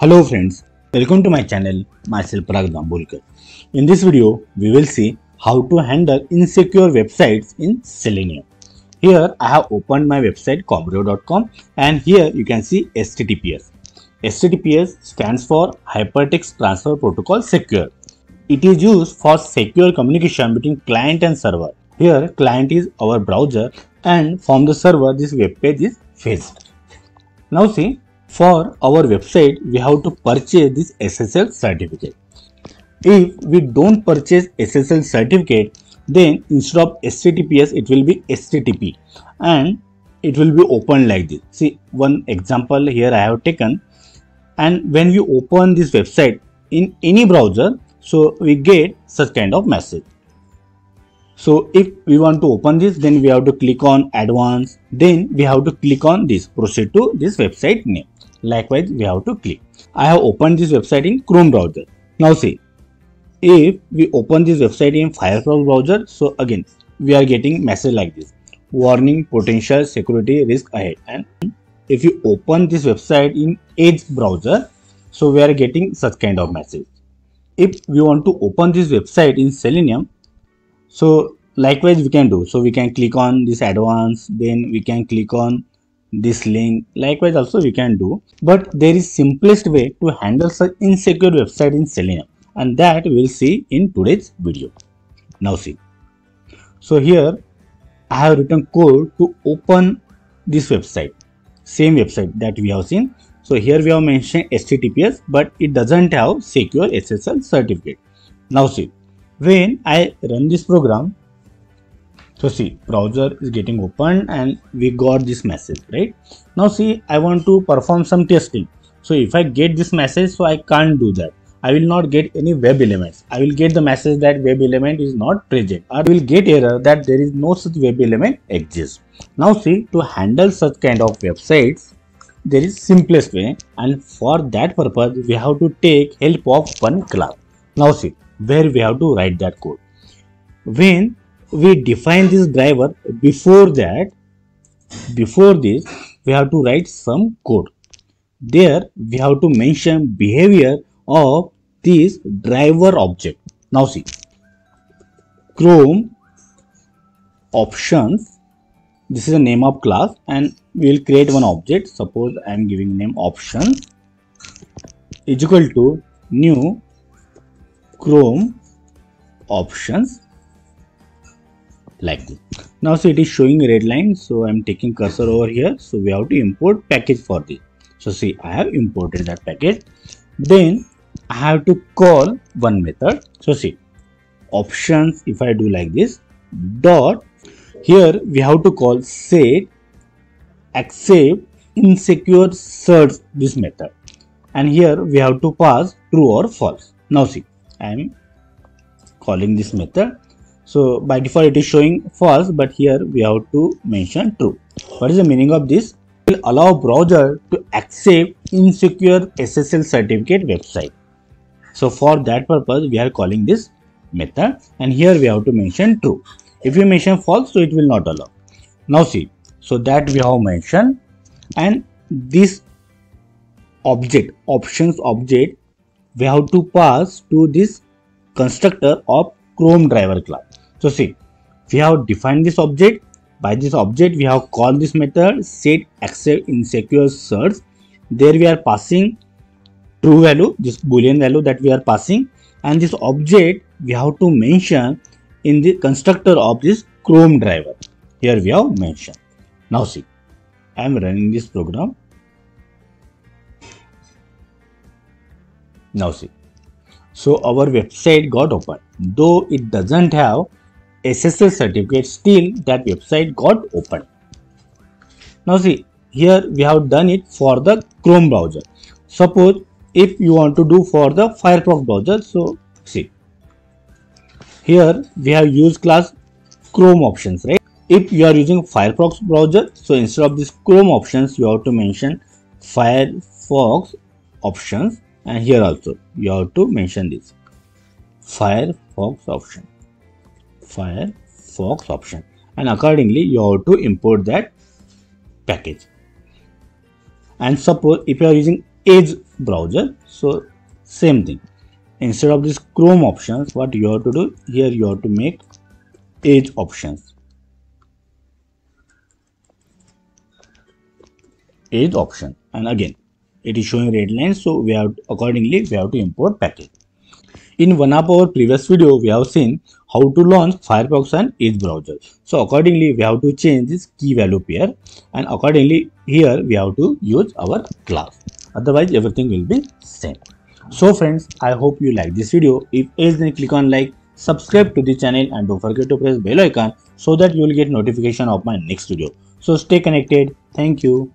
Hello friends, welcome to my channel, myself Parag Dambulkar. In this video, we will see how to handle insecure websites in Selenium. Here I have opened my website comrevo.com and here you can see HTTPS. HTTPS stands for Hypertext Transfer Protocol Secure. It is used for secure communication between client and server. Here client is our browser and from the server this web page is fetched. Now see for our website we have to purchase this SSL certificate. If we don't purchase SSL certificate then instead of HTTPS it will be HTTP and it will be open like this. See one example here I have taken. And when we open this website in any browser so we get such kind of message. So if we want to open this then we have to click on advanced. Then we have to click on this proceed to this website name likewise we have to click. I have opened this website in chrome browser. Now see if we open this website in firefox browser so again we are getting message like this. Warning potential security risk ahead. And if you open this website in edge browser so we are getting such kind of message. If we want to open this website in selenium so likewise we can do. So we can click on this advanced then we can click on this link. Likewise also we can do. But there is simplest way to handle such insecure website in selenium. And that we'll see in today's video. Now see. So here i have written code to open this website. Same website that we have seen. So here we have mentioned https but it doesn't have secure ssl certificate. Now see. When I run this program so see browser is getting opened and we got this message right? Now see I want to perform some testing. So if I get this message so I can't do that. I will not get any web elements. I will get the message that web element is not present I will get error that there is no such web element exists. Now see to handle such kind of websites there is simplest way and for that purpose we have to take help of one class now see where we have to write that code. When we define this driver, before that, before this, we have to write some code. There, we have to mention behavior of this driver object. Now see, Chrome options, this is a name of class and we will create one object. Suppose I am giving name options is equal to new Chrome options like this. Now so it is showing red line so I'm taking cursor over here so we have to import package for this. So see I have imported that package then I have to call one method. So see options if I do like this dot here we have to call set accept insecure certs this method and here we have to pass true or false. Now see I am calling this method. So by default it is showing false but here we have to mention true. What is the meaning of this? It will allow browser to accept insecure SSL certificate website. So for that purpose we are calling this method and here we have to mention true. If you mention false so it will not allow. Now see so that we have mentioned and this object options object we have to pass to this constructor of Chrome driver class. So see, we have defined this object. By this object, we have called this method set accept insecure certs. There we are passing true value, this boolean value that we are passing, and this object we have to mention in the constructor of this Chrome driver. Here we have mentioned. Now see, I am running this program Now see. So our website got open. Though it doesn't have SSL certificate, still that website got open. Now see, here we have done it for the Chrome browser. Suppose if you want to do for the Firefox browser, so see. Here we have used class Chrome options, right? If you are using Firefox browser, so instead of this Chrome options, you have to mention Firefox options and here also you have to mention this firefox option firefox option. And accordingly you have to import that package. And suppose if you are using edge browser so same thing. Instead of this chrome options what you have to do here you have to make edge options. Edge option. And again it is showing red lines so we have accordingly we have to import package in one of our previous video we have seen how to launch firefox and edge browser. So accordingly we have to change this key value pair and accordingly here we have to use our class. Otherwise everything will be same. So friends i hope you like this video. If yes then click on like subscribe to the channel and don't forget to press bell icon so that you will get notification of my next video. So stay connected. Thank you